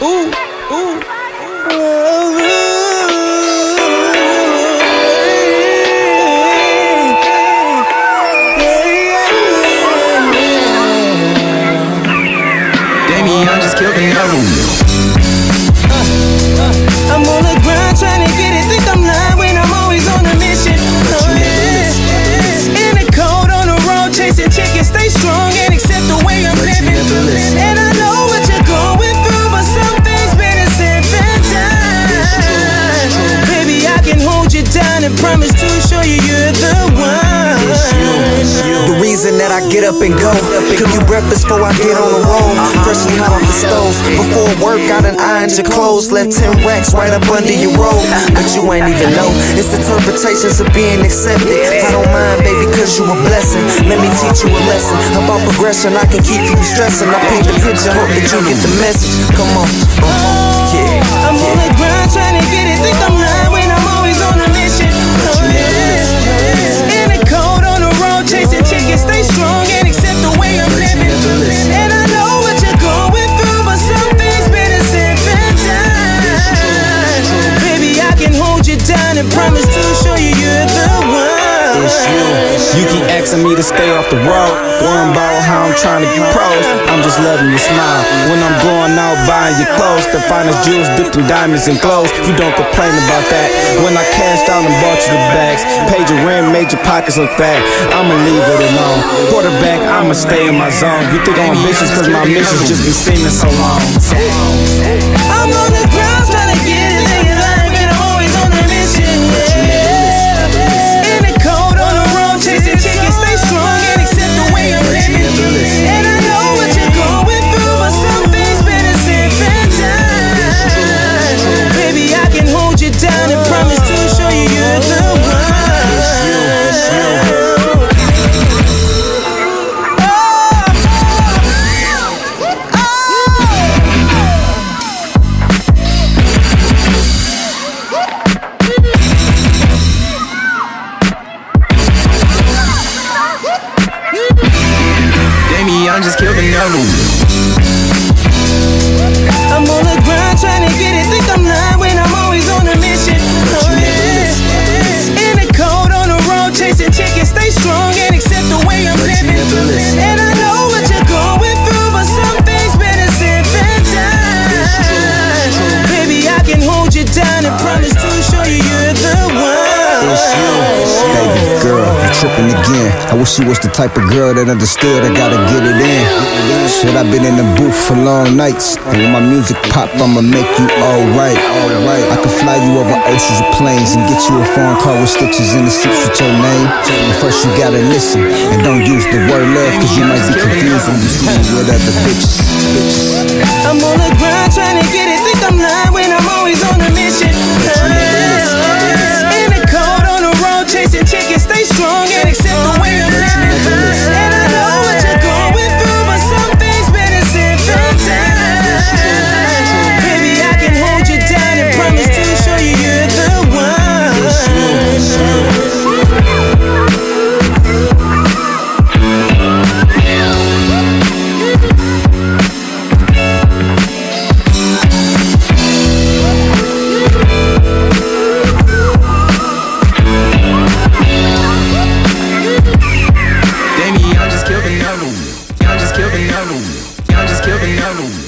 ooh, ooh. ooh. I'm just killing. I'm on the grind trying to get it. And promise to show you you're the one. The reason that I get up and go, cook you breakfast before I get on the road. Freshly hot off the stove, before work I done ironed your clothes, left 10 racks right up under your robe. But you ain't even know, it's interpretations of being accepted. I don't mind, baby, cause you a blessing. Let me teach you a lesson about progression. I can keep you stressing. I paint the picture, hope that you get the message. Come on, You keep asking me to stay off the road. Worrying about how I'm trying to get pros. I'm just loving your smile. When I'm going out buying your clothes, the finest jewels dipped in diamonds and clothes. You don't complain about that. When I cashed out and bought you the bags, paid your rent, made your pockets look fat. I'ma leave it alone. Quarterback, I'ma stay in my zone. You think I'm ambitious cause my mission's just been seeming so long. I'm on the ground Baby girl, you tripping again. I wish you was the type of girl that understood I gotta get it in. Shit, I've been in the booth for long nights. And when my music pop, I'ma make you alright. I can fly you over oceans and planes and get you a foreign car with stitches in the seats with your name. But first you gotta listen and don't use the word love, cause you might be confused when you see me with other bitches. I'm on the grind trying to get it. Think I'm lying when I'm Yellow. I just killed the.